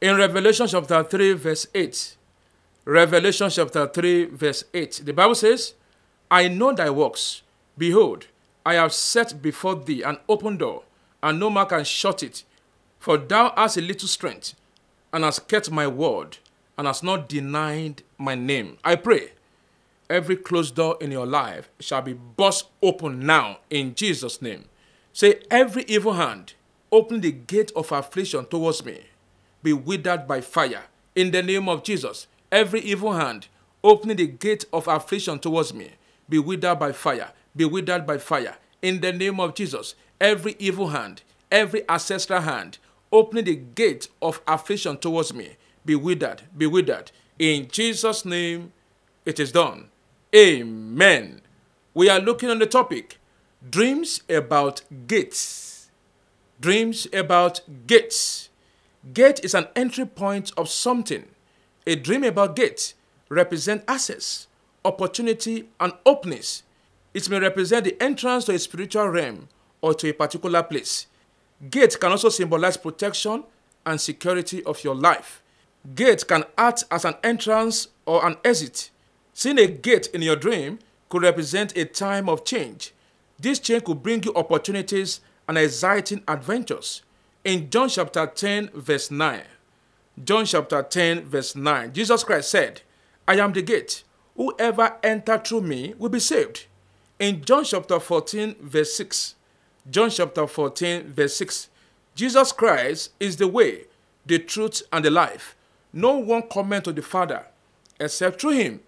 In Revelation chapter 3, verse 8, Revelation chapter 3, verse 8, the Bible says, I know thy works. Behold, I have set before thee an open door, and no man can shut it. For thou hast a little strength, and hast kept my word, and hast not denied my name. I pray every closed door in your life shall be burst open now in Jesus' name. Say, every evil hand, open the gate of affliction towards me, be withered by fire. In the name of Jesus, every evil hand, opening the gate of affliction towards me, be withered by fire, be withered by fire. In the name of Jesus, every evil hand, every ancestral hand, opening the gate of affliction towards me, be withered, be withered. In Jesus' name, it is done. Amen. We are looking on the topic dreams about gates. Dreams about gates. Gate is an entry point of something. A dream about gate represents access, opportunity, and openness. It may represent the entrance to a spiritual realm or to a particular place. Gate can also symbolize protection and security of your life. Gate can act as an entrance or an exit. Seeing a gate in your dream could represent a time of change. This change could bring you opportunities and exciting adventures. In John chapter 10, verse 9, John chapter 10, verse 9, Jesus Christ said, I am the gate. Whoever enter through me will be saved. In John chapter 14, verse 6, John chapter 14, verse 6, Jesus Christ is the way, the truth, and the life. No one cometh to the Father except through him.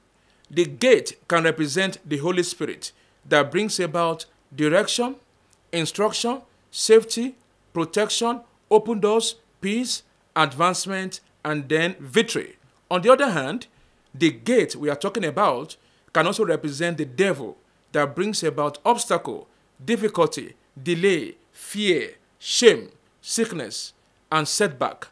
The gate can represent the Holy Spirit that brings about direction, instruction, safety, protection, open doors, peace, advancement, and then victory. On the other hand, the gate we are talking about can also represent the devil that brings about obstacle, difficulty, delay, fear, shame, sickness, and setback.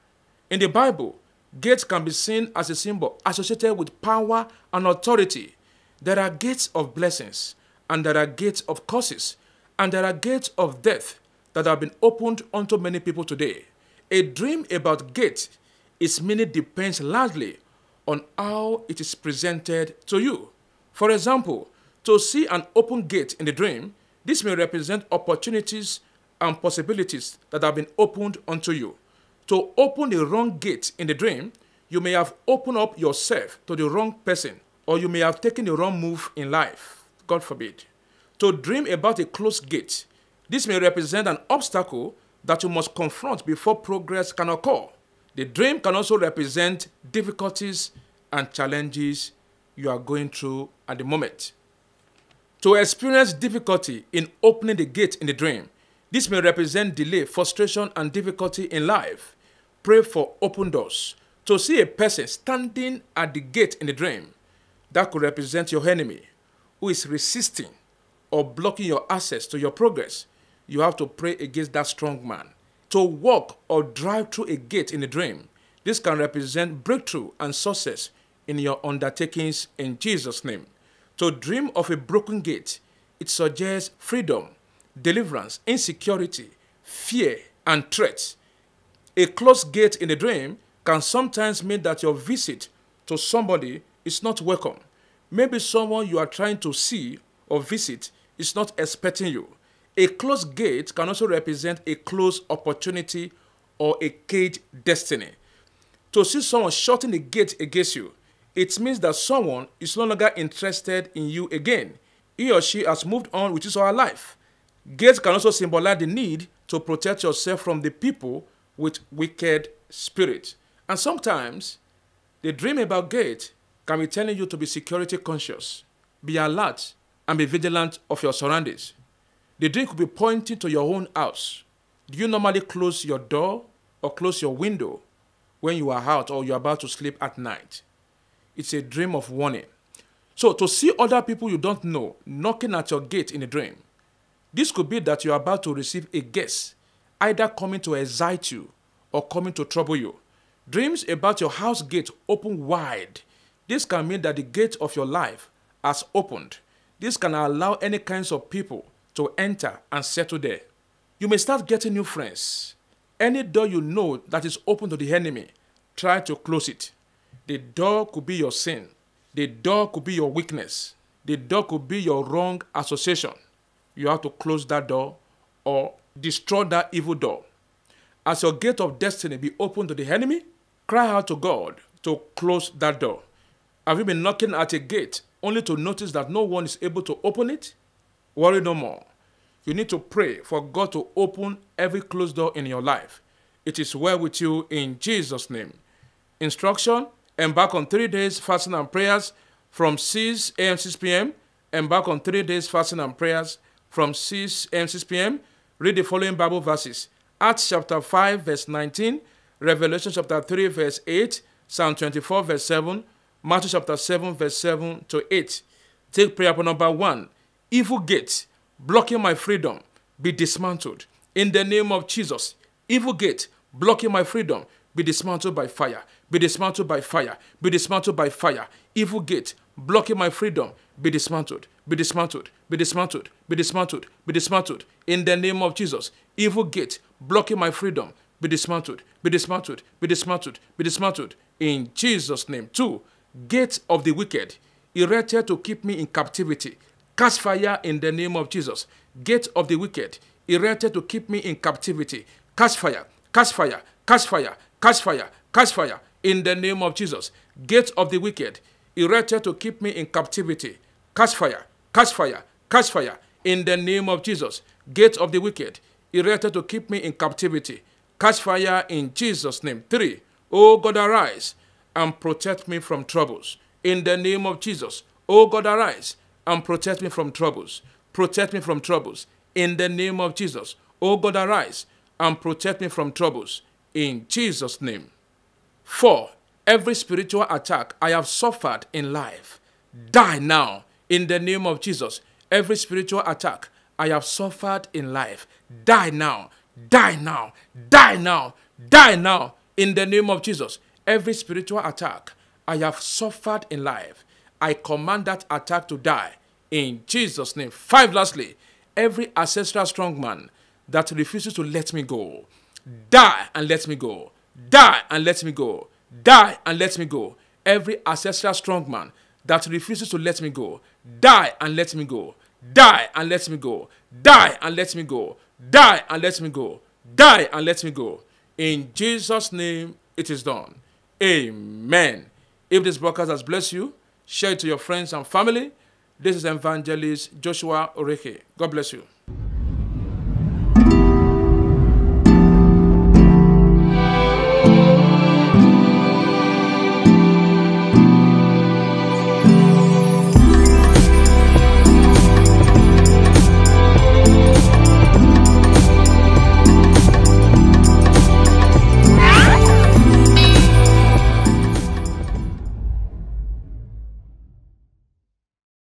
In the Bible, gates can be seen as a symbol associated with power and authority. There are gates of blessings, and there are gates of curses, and there are gates of death that have been opened unto many people today. A dream about gate, its meaning depends largely on how it is presented to you. For example, to see an open gate in the dream, this may represent opportunities and possibilities that have been opened unto you. To open the wrong gate in the dream, you may have opened up yourself to the wrong person, or you may have taken the wrong move in life. God forbid. To dream about a closed gate, this may represent an obstacle that you must confront before progress can occur. The dream can also represent difficulties and challenges you are going through at the moment. To experience difficulty in opening the gate in the dream, this may represent delay, frustration, and difficulty in life. Pray for open doors. To see a person standing at the gate in the dream, that could represent your enemy who is resisting or blocking your access to your progress. You have to pray against that strong man. To walk or drive through a gate in a dream, this can represent breakthrough and success in your undertakings in Jesus' name. To dream of a broken gate, it suggests freedom, deliverance, insecurity, fear, and threats. A closed gate in a dream can sometimes mean that your visit to somebody is not welcome. Maybe someone you are trying to see or visit is not expecting you. A closed gate can also represent a closed opportunity or a caged destiny. To see someone shutting the gate against you, it means that someone is no longer interested in you again. He or she has moved on with his or her life. Gates can also symbolize the need to protect yourself from the people with wicked spirit. And sometimes the dream about gate can be telling you to be security conscious, be alert, and be vigilant of your surroundings. The dream could be pointing to your own house. Do you normally close your door or close your window when you are out or you're about to sleep at night? It's a dream of warning. So, to see other people you don't know knocking at your gate in a dream, this could be that you're about to receive a guest, either coming to excite you or coming to trouble you. Dreams about your house gate open wide. This can mean that the gate of your life has opened. This can allow any kinds of people to enter and settle there. You may start getting new friends. Any door you know that is open to the enemy, try to close it. The door could be your sin. The door could be your weakness. The door could be your wrong association. You have to close that door or destroy that evil door. As your gate of destiny be open to the enemy, cry out to God to close that door. Have you been knocking at a gate only to notice that no one is able to open it? Worry no more. You need to pray for God to open every closed door in your life. It is well with you in Jesus' name. Instruction Embark on three days fasting and prayers from 6 a.m. 6 p.m. Embark on three days fasting and prayers from 6 a.m. 6 p.m. Read the following Bible verses Acts chapter 5, verse 19, Revelation chapter 3, verse 8, Psalm 24, verse 7, Matthew chapter 7, verse 7 to 8. Take prayer point number one Evil gate blocking my freedom be dismantled. In the name of Jesus, evil gate blocking my freedom be dismantled by fire, be dismantled by fire, be dismantled by fire. Evil gate blocking my freedom be dismantled, be dismantled, be dismantled, be dismantled, be dismantled. In the name of Jesus, evil gate blocking my freedom be dismantled, be dismantled, be dismantled, be dismantled. In Jesus' name. Two, gate of the wicked erected to keep me in captivity. Cast fire in the name of Jesus. Gate of the wicked erected to keep me in captivity. Cast fire, cast fire, cast fire, cast fire, cast fire in the name of Jesus. Gate of the wicked erected to keep me in captivity. Cast fire, cast fire, cast fire in the name of Jesus. Gate of the wicked erected to keep me in captivity. Cast fire in Jesus' name. Three, O God, arise and protect me from troubles. In the name of Jesus, O God, arise and protect me from troubles. Protect me from troubles. In the name of Jesus, O God, arise and protect me from troubles. In Jesus' name. Four, every spiritual attack I have suffered in life, die now. In the name of Jesus, every spiritual attack I have suffered in life, die now, die now, die now, die now. In the name of Jesus, every spiritual attack I have suffered in life, I command that attack to die in Jesus' name. Five, lastly, every ancestral strong man that refuses to let me go, die and let me go, die and let me go, die and let me go. Every ancestral strong man that refuses to let me go, die and let me go, die and let me go, die and let me go, die and let me go, die and let me go. In Jesus' name, it is done. Amen. If this broadcast has blessed you, share it to your friends and family. This is Evangelist Joshua Orekhie. God bless you.